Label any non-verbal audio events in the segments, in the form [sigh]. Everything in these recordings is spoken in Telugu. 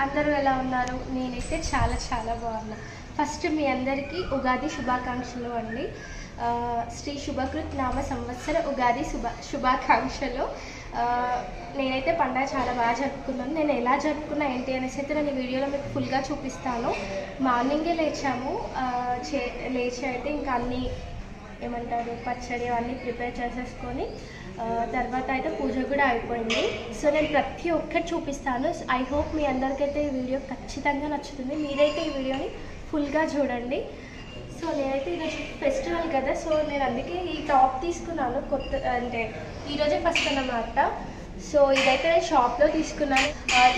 అందరూ ఎలా ఉన్నారు? నేనైతే చాలా చాలా బాగున్నా. ఫస్ట్ మీ అందరికీ ఉగాది శుభాకాంక్షలు అండి. శ్రీ శుభకృత్ నామ సంవత్సర ఉగాది శుభ శుభాకాంక్షలు. నేనైతే పండగ చాలా బాగా జరుపుకున్నాను. నేను ఎలా జరుపుకున్నా ఏంటి అనేసి అయితే నేను వీడియోలో మీకు ఫుల్గా చూపిస్తాను. మార్నింగే లేచాము. చే లేచి అయితే ఇంకా అన్నీ ఏమంటారు పచ్చడి అవన్నీ ప్రిపేర్ చేసేసుకొని తర్వాత అయితే పూజ కూడా అయిపోయింది. సో నేను ప్రతి ఒక్కటి చూపిస్తాను. ఐ హోప్ మీ అందరికైతే ఈ వీడియో ఖచ్చితంగా నచ్చుతుంది. మీరైతే ఈ వీడియోని ఫుల్గా చూడండి. సో నేనైతే ఈరోజు ఫెస్టివల్ కదా సో నేను అందుకే ఈ టాప్ తీసుకున్నాను. కొత్త అంటే ఈరోజే ఫస్ట్ అన్నమాట. సో ఇదైతే నేను షాప్లో తీసుకున్నాను.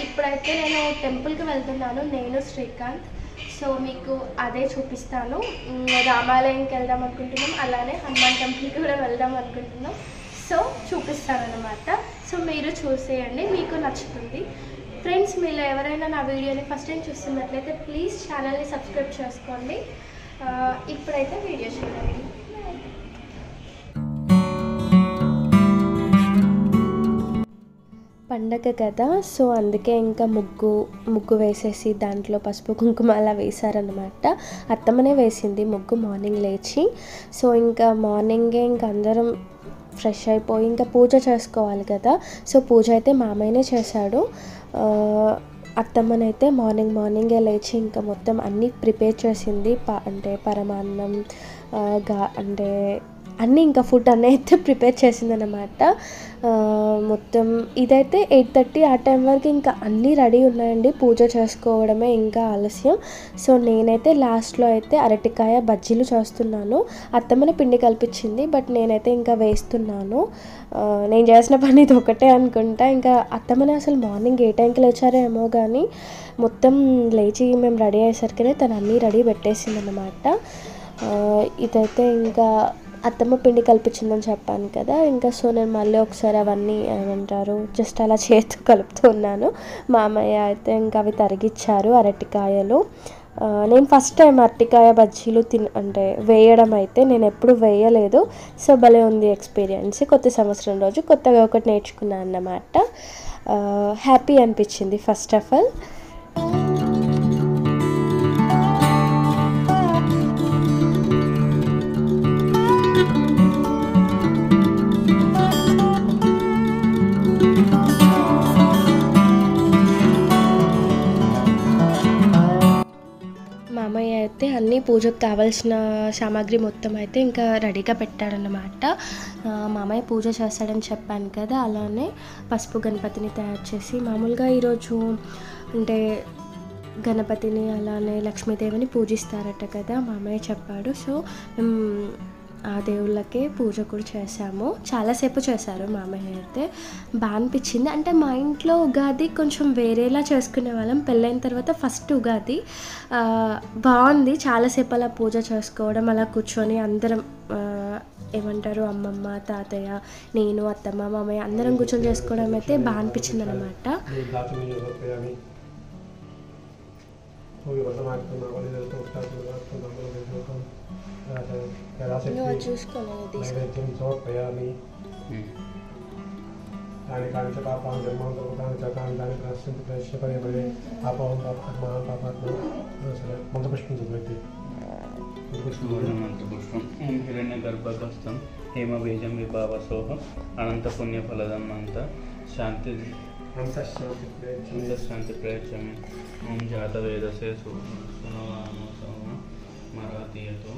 ఇప్పుడైతే నేను టెంపుల్కి వెళ్తున్నాను. నేను శ్రీకాంత్. సో మీకు అదే చూపిస్తాను. రామాలయంకి వెళ్దాం అనుకుంటున్నాం. అలానే హనుమాన్ టెంపుల్ కూడా వెళ్దాం అనుకుంటున్నాం. సో చూపిస్తాను అనమాట సో మీరు చూసేయండి. మీకు నచ్చుతుంది. ఫ్రెండ్స్ మీరు ఎవరైనా నా వీడియోని ఫస్ట్ టైం చూస్తున్నట్లయితే ప్లీజ్ ఛానల్ని సబ్స్క్రైబ్ చేసుకోండి. ఇప్పుడైతే వీడియో చూడండి. పండగ కదా సో అందుకే ఇంకా ముగ్గు ముగ్గు వేసేసి దాంట్లో పసుపు కుంకుమ అలా వేశారనమాట అత్తమ్మనే వేసింది ముగ్గు మార్నింగ్ లేచి. సో ఇంకా మార్నింగే ఇంకా అందరం ఫ్రెష్ అయిపోయి ఇంకా పూజ చేసుకోవాలి కదా సో పూజ అయితే మామయ్యనే చేశాడు. అత్తమ్మనైతే మార్నింగ్ మార్నింగే లేచి ఇంకా మొత్తం అన్నీ ప్రిపేర్ చేసింది. ప అంటే పరమాన్నం గా అంటే అన్నీ ఇంకా ఫుడ్ అన్నీ అయితే ప్రిపేర్ చేసిందనమాట మొత్తం ఇదైతే ఎయిట్ థర్టీ ఆ టైం వరకు ఇంకా అన్నీ రెడీ ఉన్నాయండి. పూజ చేసుకోవడమే ఇంకా ఆలస్యం. సో నేనైతే లాస్ట్లో అయితే అరటికాయ బజ్జీలు చేస్తున్నాను. అత్తమ్మని పిండి కల్పించింది బట్ నేనైతే ఇంకా వేస్తున్నాను. నేను చేసిన పని ఇది ఒకటే అనుకుంటా. ఇంకా అత్తమ్మని అసలు మార్నింగ్ ఏ టైంకి లేచారో ఏమో కానీ మొత్తం లేచి మేము రెడీ అయ్యేసరికి తను అన్నీ రెడీ పెట్టేసింది అనమాట ఇదైతే ఇంకా అత్తమ్మ పిండి కల్పించిందని చెప్పాను కదా ఇంకా సో నేను మళ్ళీ ఒకసారి అవన్నీ ఏమంటారు జస్ట్ అలా చేతితో కలుపుతూ ఉన్నాను. మామయ్య అయితే ఇంకా అవి తరిగిచ్చారు అరటికాయలు. నేను ఫస్ట్ టైం అరటికాయ బజ్జీలు తిన అంటే వేయడం అయితే నేను ఎప్పుడు వేయలేదు. సో భలే ఉంది ఎక్స్పీరియన్స్ కొత్త సంవత్సరం రోజు కొత్తగా ఒకటి నేర్చుకున్నాను అన్నమాట. హ్యాపీ అనిపించింది ఫస్ట్ ఆఫ్ ఆల్ పూజకు కావాల్సిన సామాగ్రి మొత్తం అయితే ఇంకా రెడీగా పెట్టాడనమాట మామయ్య పూజ చేస్తాడని చెప్పాను కదా అలానే పసుపు గణపతిని తయారు చేసి మామూలుగా ఈరోజు అంటే గణపతిని అలానే లక్ష్మీదేవిని పూజిస్తారట కదా మామయ్య చెప్పాడు. సో ఆ దేవుళ్ళకే పూజ కూడా చేశాము. చాలాసేపు చేశారు మామయ్య అయితే. బాగా అనిపించింది. అంటే మా ఇంట్లో ఉగాది కొంచెం వేరేలా చేసుకునే వాళ్ళం. పెళ్ళైన తర్వాత ఫస్ట్ ఉగాది బాగుంది. చాలాసేపు అలా పూజ చేసుకోవడం అలా కూర్చొని అందరం ఏమంటారు అమ్మమ్మ తాతయ్య నేను అత్తమ్మ మామయ్య అందరం కూర్చొని చేసుకోవడం అయితే బాగా అనిపించింది అనమాట చూసుకోలేదు తీసుకో నైవేద్యం సమర్పయామి కాని కాని చ పాపాం జన్మాంతరం కాని చ కాని కాని ప్రాశ్చింత ప్రశ్న పదే పదే పాపం పాపాత్మ పాపాత్మ సరే మంత్రపుష్పం చదవండి మంత్రపుష్పం ఓం హిరణ్య గర్భగస్థం హేమబీజం విభావసోహం అనంత పుణ్యఫలదం అంత శాంతి ప్రయత్నమే ఓం జాత వేదసే సోమ మరాతీయతో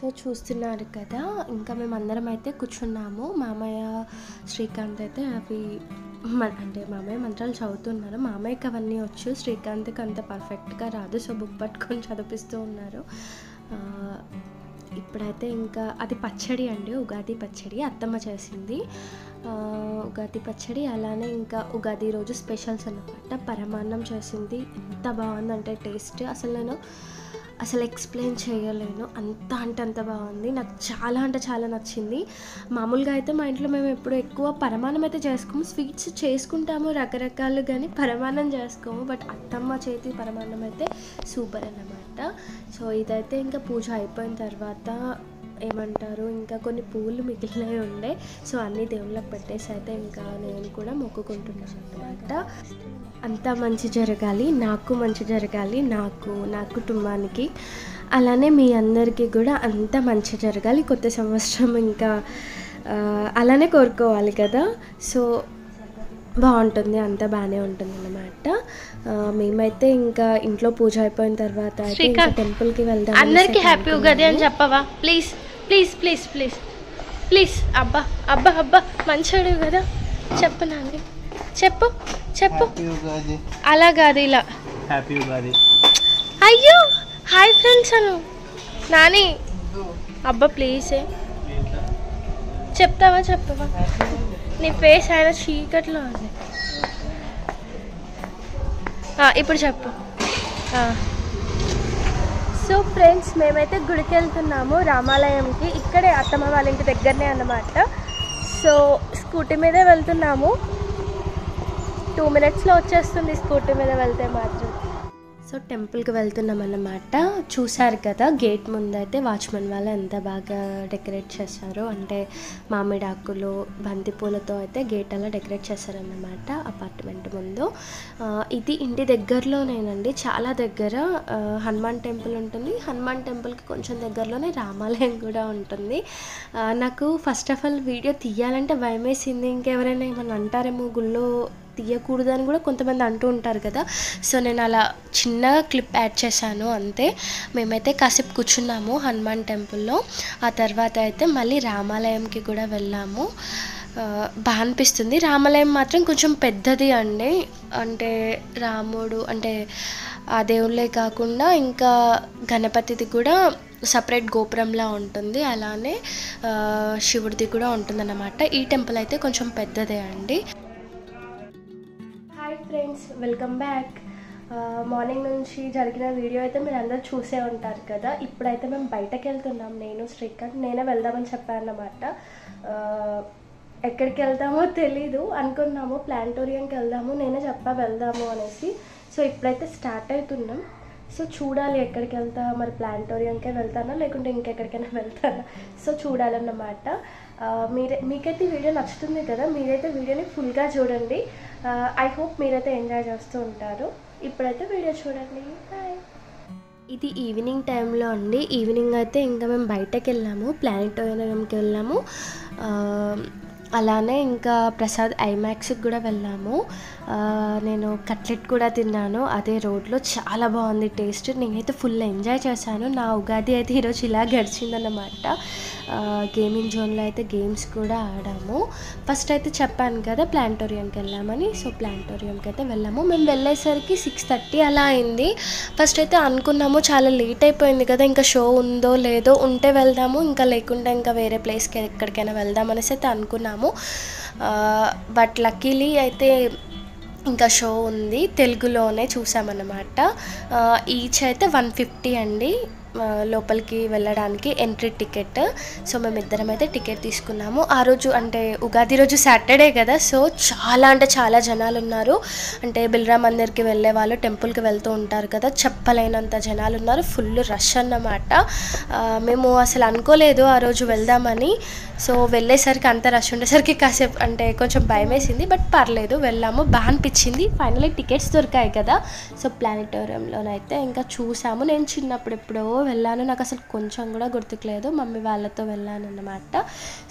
సో చూస్తున్నారు కదా ఇంకా మేము అందరం అయితే కూర్చున్నాము. మామయ్య శ్రీకాంత్ అయితే అవి అంటే మామయ్య మంత్రాలు చదువుతున్నారు. మామయ్యకి అవన్నీ వచ్చు. శ్రీకాంత్కి అంత పర్ఫెక్ట్గా రాదు. సో బుక్ పట్టుకొని చదివిస్తూ ఉన్నారు. ఇప్పుడైతే ఇంకా అది పచ్చడి అండి ఉగాది పచ్చడి అత్తమ్మ చేసింది. ఉగాది పచ్చడి అలానే ఇంకా ఉగాది రోజు స్పెషల్స్ అనమాట పరమాన్నం చేసింది ఎంత బాగుందంటే టేస్ట్. అసలు నేను అసలు ఎక్స్ప్లెయిన్ చేయలేను. అంత అంటే అంత బాగుంది. నాకు చాలా అంటే చాలా నచ్చింది. మామూలుగా అయితే మా ఇంట్లో మేము ఎప్పుడు ఎక్కువ పరమాన్నం అయితే చేసుకోము. స్వీట్స్ చేసుకుంటాము రకరకాలు కానీ పరమాన్నం చేసుకోము. బట్ అత్తమ్మ చేతి పరమాన్నం అయితే సూపర్ అన్నమాట. సో ఇదైతే ఇంకా పూజ అయిపోయిన తర్వాత ఏమంటారు? ఇంకా కొన్ని పూలు మిగిలినవి ఉండే. సో అన్ని దేవుళ్ళకి పెట్టేసి అయితే ఇంకా నేను కూడా మొక్కుకుంటున్నాను అనమాట అంతా మంచి జరగాలి. నాకు మంచి జరగాలి. నాకు నా కుటుంబానికి. అలానే మీ అందరికీ కూడా అంతా మంచి జరగాలి. కొత్త సంవత్సరం ఇంకా అలానే కోరుకోవాలి కదా. సో బాగుంటుంది. అంతా బాగానే ఉంటుంది అనమాట మేమైతే ఇంకా ఇంట్లో పూజ అయిపోయిన తర్వాత టెంపుల్కి వెళ్దాం అందరికీ హ్యాపీ ఉగాది అని చెప్పవా? Please. Please please please please అబ్బా అబ్బా అబ్బా మంచోడు కదా. చెప్పు నాని. చెప్పు చెప్పు. అలా కాదు ఇలా. హ్యాపీ ఉగాది అయ్యో హాయ్ ఫ్రెండ్స్ అను. నాని. అబ్బా ప్లీజ్ చెప్తావా చెప్పవా నీ ఫేస్ ఆయన చీకట్లో ఉంది. ఇప్పుడు చెప్పు. ఆ. సో ఫ్రెండ్స్ మేమైతే గుడికి వెళ్తున్నాము రామాలయంకి. ఇక్కడే అత్తమ్మ వాళ్ళ ఇంటి దగ్గరనే అన్నమాట. సో స్కూటీ మీదే వెళ్తున్నాము. టూ మినిట్స్లో వచ్చేస్తుంది స్కూటీ మీద వెళ్తే మాత్రం. సో టెంపుల్కి వెళ్తున్నాం అన్నమాట చూశారు కదా గేట్ ముందు అయితే వాచ్మెన్ వాళ్ళు ఎంత బాగా డెకరేట్ చేశారు. అంటే మామిడి ఆకులు అయితే గేట్ అలా డెకరేట్ చేశారన్నమాట అపార్ట్మెంట్ ముందు. ఇది ఇంటి దగ్గరలోనేనండి. చాలా దగ్గర హనుమాన్ టెంపుల్ ఉంటుంది. హనుమాన్ టెంపుల్కి కొంచెం దగ్గరలోనే రామాలయం కూడా ఉంటుంది. నాకు ఫస్ట్ ఆఫ్ ఆల్ వీడియో తీయాలంటే భయం వేసింది ఇంకెవరైనా ఏమైనా అంటారేమో గుళ్ళో తీయకూడదు అని కూడా కొంతమంది అంటూ ఉంటారు కదా. సో నేను అలా చిన్న క్లిప్ యాడ్ చేశాను అంతే. మేమైతే కాసేపు కూర్చున్నాము హనుమాన్ టెంపుల్లో. ఆ తర్వాత అయితే మళ్ళీ రామాలయంకి కూడా వెళ్ళాము. బాగా అనిపిస్తుంది. రామాలయం మాత్రం కొంచెం పెద్దది అండి. అంటే రాముడు అంటే ఆ దేవుళ్ళే కాకుండా ఇంకా గణపతిది కూడా సపరేట్ గోపురంలా ఉంటుంది. అలానే శివుడిది కూడా ఉంటుందన్నమాట. ఈ టెంపుల్ అయితే కొంచెం పెద్దదే అండి. Hi friends welcome back morning నుంచి జరిగిన వీడియో అయితే మీరు అందరు చూసే ఉంటారు కదా. ఇప్పుడైతే మేము బయటకు వెళ్తున్నాం. నేను శ్రీకాంత్ నేనే వెళ్దామని చెప్పాను అన్నమాట uh, ఎక్కడికి వెళ్తామో తెలీదు. అనుకున్నాము ప్లాంటోరియంకి వెళ్దాము. నేనే చెప్పా వెళ్దాము అనేసి. సో ఇప్పుడైతే స్టార్ట్ అవుతున్నాం. సో చూడాలి ఎక్కడికి వెళ్తా. మరి ప్లాంటోరియంకే వెళ్తానా? లేకుంటే ఇంకెక్కడికైనా వెళ్తానా? సో చూడాలన్నమాట. Uh, మీరే మీకైతే వీడియో నచ్చుతుంది కదా? మీరైతే వీడియోని ఫుల్గా చూడండి. Uh, ఐ హోప్ మీరైతే ఎంజాయ్ చేస్తూ ఉంటారు. ఇప్పుడైతే వీడియో చూడండి. బాయ్ ఇది ఈవినింగ్ టైంలో అండి. ఈవినింగ్ అయితే ఇంకా మేము బయటకు వెళ్ళాము. ప్లానెటోరియంకి వెళ్ళాము. Uh, అలానే ఇంకా ప్రసాద్ ఐమాక్స్కి కూడా వెళ్ళాము. నేను కట్లెట్ కూడా తిన్నాను. అదే రోడ్లో చాలా బాగుంది టేస్ట్. నేనైతే ఫుల్ ఎంజాయ్ చేశాను. నా ఉగాది అయితే ఈరోజు ఇలా గడిచిందన్నమాట. గేమింగ్ జోన్లో అయితే గేమ్స్ కూడా ఆడాము. ఫస్ట్ అయితే చెప్పాను కదా ప్లాంటోరియంకి వెళ్ళామని. సో ప్లాంటోరియంకి అయితే వెళ్ళాము. మేము వెళ్ళేసరికి సిక్స్ థర్టీ అలా అయింది. ఫస్ట్ అయితే అనుకున్నాము చాలా లేట్ అయిపోయింది కదా ఇంకా షో ఉందో లేదో ఉంటే వెళ్దాము. ఇంకా లేకుండా ఇంకా వేరే ప్లేస్కి ఎక్కడికైనా వెళ్దాం అనేసి అయితే అనుకున్నాము. బట్ లక్కీలీ అయితే ఇంకా షో ఉంది తెలుగులోనే చూసామన్నమాట. ఈచ్ అయితే వన్ ఫిఫ్టీ అండి. లోపలికి వెళ్ళడానికి ఎంట్రీ టికెట్. సో మేమిద్దరం అయితే టికెట్ తీసుకున్నాము. ఆ రోజు అంటే ఉగాది రోజు సాటర్డే కదా. సో చాలా అంటే చాలా జనాలు ఉన్నారు అంటే బిల్రా మందిర్కి వెళ్ళే వాళ్ళు టెంపుల్కి వెళ్తూ ఉంటారు కదా. చెప్పలేనంత జనాలు ఉన్నారు ఫుల్ రష్ అన్నమాట. మేము అసలు అనుకోలేదు ఆ రోజు వెళ్దామని. సో వెళ్ళేసరికి అంత రష్ ఉండేసరికి కాసేపు అంటే కొంచెం భయం వేసింది బట్ పర్లేదు వెళ్ళాము. బాగా అనిపించింది. ఫైనల్లీ టికెట్స్ దొరికాయి కదా. సో ప్లానిటోరియంలోనైతే ఇంకా చూసాము. నేను చిన్నప్పుడు ఎప్పుడో వెళ్ళాను. నాకు అసలు కొంచెం కూడా గుర్తుకులేదు. మమ్మీ వాళ్ళతో వెళ్ళాను అన్నమాట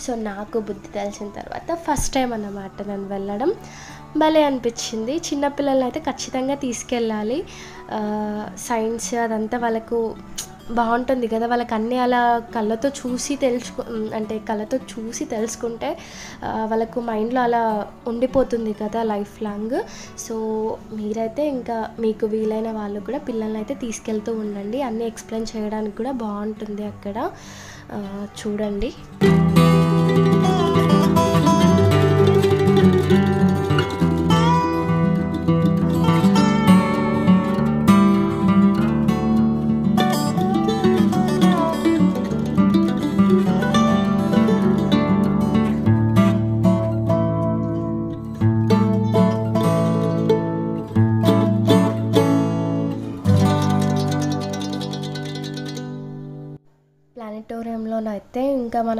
సో నాకు బుద్ధి తెలిసిన తర్వాత ఫస్ట్ టైం అన్నమాట నేను వెళ్ళడం. భలే అనిపించింది. చిన్నపిల్లల్ని అయితే ఖచ్చితంగా తీసుకెళ్ళాలి. సైన్స్ అదంతా వాళ్ళకు బాగుంటుంది కదా. వాళ్ళకి అన్నీ అలా కళ్ళతో చూసి తెలుసుకు అంటే కళ్ళతో చూసి తెలుసుకుంటే వాళ్ళకు మైండ్లో అలా ఉండిపోతుంది కదా లైఫ్ లాంగ్. సో మీరైతే ఇంకా మీకు వీలైన వాళ్ళు కూడా పిల్లల్ని అయితే తీసుకెళ్తూ ఉండండి. అన్నీ ఎక్స్ప్లెయిన్ చేయడానికి కూడా బాగుంటుంది అక్కడ. చూడండి.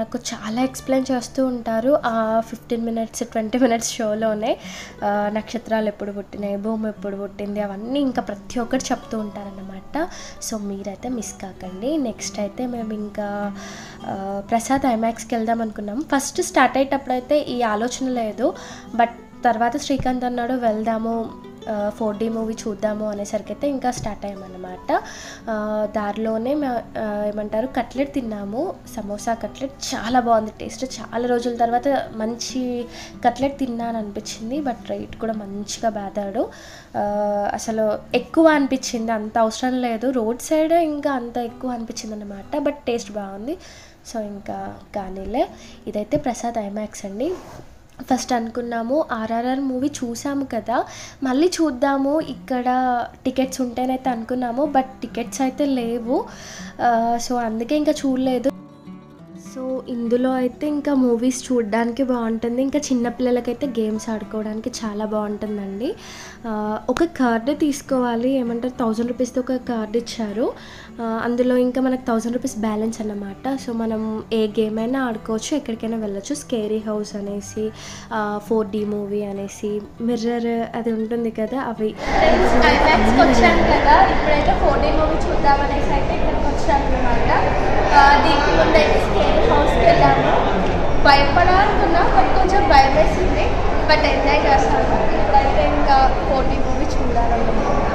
నాకు చాలా ఎక్స్ప్లెయిన్ చేస్తూ ఉంటారు. ఆ ఫిఫ్టీన్ మినిట్స్ ట్వంటీ మినిట్స్ షోలోనే నక్షత్రాలు ఎప్పుడు పుట్టినాయి భూమి ఎప్పుడు పుట్టింది అవన్నీ ఇంకా ప్రతి ఒక్కటి చెప్తూ ఉంటారన్నమాట. సో మీరైతే మిస్ కాకండి. నెక్స్ట్ అయితే మేము ఇంకా ప్రసాద్ ఐమాక్స్కి వెళ్దాం అనుకున్నాం. ఫస్ట్ స్టార్ట్ అయ్యేటప్పుడు అయితే ఈ ఆలోచన లేదు. బట్ తర్వాత శ్రీకాంత్ అన్నాడు వెళ్దాము. ఫోర్ డీ మూవీ చూద్దాము అనేసరికి అయితే ఇంకా స్టార్ట్ అయ్యామన్నమాట. దారిలోనే ఏమంటారు కట్లెట్ తిన్నాము. సమోసా కట్లెట్ చాలా బాగుంది. టేస్ట్ చాలా రోజుల తర్వాత మంచి కట్లెట్ తిన్నాను అనిపించింది బట్ రేట్ కూడా మంచిగా బాదాడు. అసలు ఎక్కువ అనిపించింది అంత అవసరం లేదు. రోడ్ సైడ్ ఇంకా అంత ఎక్కువ అనిపించింది అనమాట బట్ టేస్ట్ బాగుంది. సో ఇంకా కానీలే. ఇదైతే ప్రసాద్ ఐమాక్స్ అండి. ఫస్ట్ అనుకున్నాము ఆర్ఆర్ఆర్ మూవీ చూసాము కదా. మళ్ళీ చూద్దాము ఇక్కడ టికెట్స్ ఉంటేనైతే అనుకున్నాము బట్ టికెట్స్ అయితే లేవు. సో అందుకే ఇంకా చూడలేదు. సో ఇందులో అయితే ఇంకా మూవీస్ చూడడానికి బాగుంటుంది. ఇంకా చిన్నపిల్లలకైతే గేమ్స్ ఆడుకోవడానికి చాలా బాగుంటుందండి. ఒక కార్డు తీసుకోవాలి. ఏమంటారు? థౌజండ్ రూపీస్తో ఒక కార్డు ఇచ్చారు. అందులో ఇంకా మనకు థౌజండ్ రూపీస్ బ్యాలెన్స్ అన్నమాట. సో మనం ఏ గేమ్ అయినా ఆడుకోవచ్చు. ఎక్కడికైనా వెళ్ళొచ్చు. స్కేరీ హౌస్ అనేసి ఫోర్ డి మూవీ అనేసి మిర్రర్ అది ఉంటుంది కదా అవి. వచ్చాను కదా. ఇప్పుడైతే ఫోర్ డీ మూవీ చూద్దామనేసి అయితే ఇక్కడికి వచ్చాను అనమాట దీనికి ముందైతే అయితే వెళ్ళాము భయపడాలనుకున్నా బట్ కొంచెం భయం వేసింది బట్ ఎంజాయ్ చేస్తాను ఇప్పుడైతే ఇంకా డీ మూవీ చూడాలనుకుంటున్నాను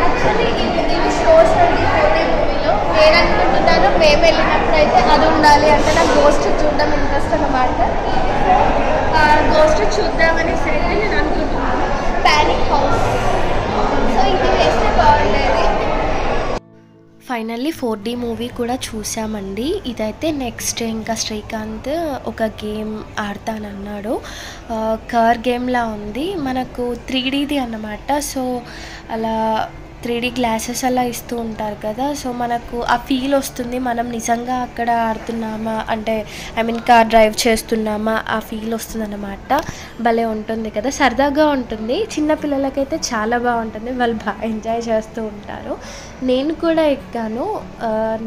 యాక్చువల్లీ ఇవి షోస్ అండి ఫోర్టీ మూవీలో నేను అనుకుంటున్నాను మేము వెళ్ళినప్పుడు అయితే అది ఉండాలి అంటే నాకు గోస్ట్ చూడడం ఇంట్రెస్ట్ అనమాట గోస్ట్ చూద్దామనేసి అయితే నేను అనుకుంటున్నాను. ప్యానిక్ హౌస్ ఇది వేస్తే బాగుండేది ఫైనల్లీ ఫోర్ డీ మూవీ కూడా చూసామండి. ఇదైతే నెక్స్ట్ ఇంకా శ్రీకాంత్ ఒక గేమ్ ఆడతానన్నాడు. కార్ గేమ్లా ఉంది. మనకు త్రీ డీది అన్నమాట. సో అలా త్రీ డీ గ్లాసెస్ అలా ఇస్తూ ఉంటారు కదా సో మనకు ఆ ఫీల్ వస్తుంది మనం నిజంగా అక్కడ ఆడుతున్నామా అంటే ఐ మీన్ కార్ డ్రైవ్ చేస్తున్నామా ఆ ఫీల్ వస్తుంది అనమాట భలే ఉంటుంది కదా సరదాగా ఉంటుంది. చిన్న పిల్లలకైతే చాలా బాగుంటుంది వాళ్ళు బాగా ఎంజాయ్ చేస్తూ ఉంటారు. నేను కూడా ఎక్కాను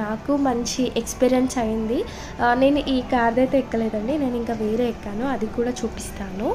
నాకు మంచి ఎక్స్పీరియన్స్ అయింది. నేను ఈ కార్ అయితే ఎక్కలేదండి నేను ఇంకా వేరే ఎక్కాను అది కూడా చూపిస్తాను.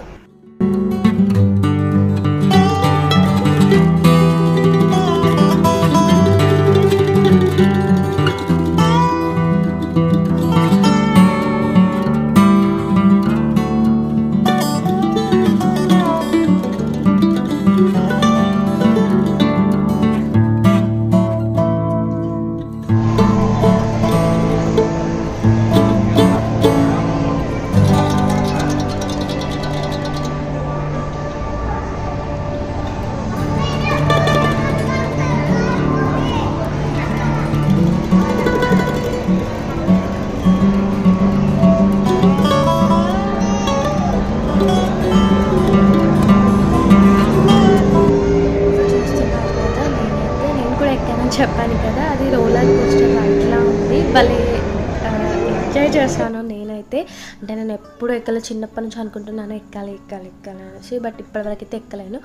అయితే అంటే నేను ఎప్పుడు ఎక్కలే చిన్నప్పటి నుంచి అనుకుంటున్నాను ఎక్కాలి ఎక్కాలి ఎక్కాలి అనేసి బట్ ఇప్పటివరకు అయితే ఎక్కలేను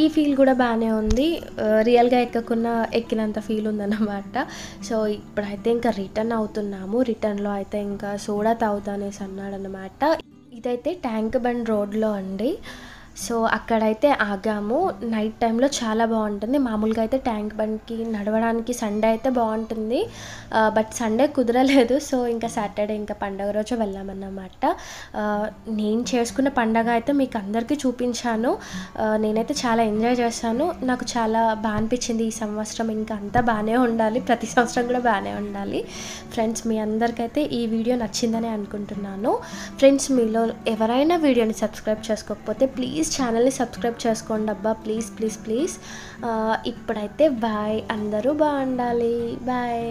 ఈ ఫీల్ కూడా బాగానే ఉంది. రియల్గా ఎక్కకున్నా ఎక్కినంత ఫీల్ ఉందన్నమాట. సో ఇప్పుడైతే ఇంకా రిటర్న్ అవుతున్నాము. రిటర్న్లో అయితే ఇంకా సోడా తాగుతానేసి అన్నాడు అనమాట ఇదైతే ట్యాంక్ బండ్ రోడ్లో అండి. సో అక్కడైతే ఆగాము. నైట్ టైంలో చాలా బాగుంటుంది. మామూలుగా అయితే ట్యాంక్ బండ్కి నడవడానికి సండే అయితే బాగుంటుంది. బట్ సండే కుదరలేదు. [laughs] సో ఇంకా సాటర్డే ఇంకా పండగ రోజు వెళ్ళామన్నమాట. నేను చేసుకున్న పండగ అయితే మీకు అందరికీ చూపించాను. నేనైతే చాలా ఎంజాయ్ చేశాను. నాకు చాలా బాగా అనిపించింది ఈ సంవత్సరం. ఇంకా అంతా బాగానే ఉండాలి. ప్రతి సంవత్సరం కూడా బాగానే ఉండాలి. ఫ్రెండ్స్ మీ అందరికైతే ఈ వీడియో నచ్చిందని అనుకుంటున్నాను. ఫ్రెండ్స్ మీలో ఎవరైనా వీడియోని సబ్స్క్రైబ్ చేసుకోకపోతే ప్లీజ్ ప్లీజ్ ఛానల్ని సబ్స్క్రైబ్ చేసుకోండి అబ్బా. Please please please. ఇప్పుడైతే బాయ్. అందరూ బాగుండాలి. బాయ్.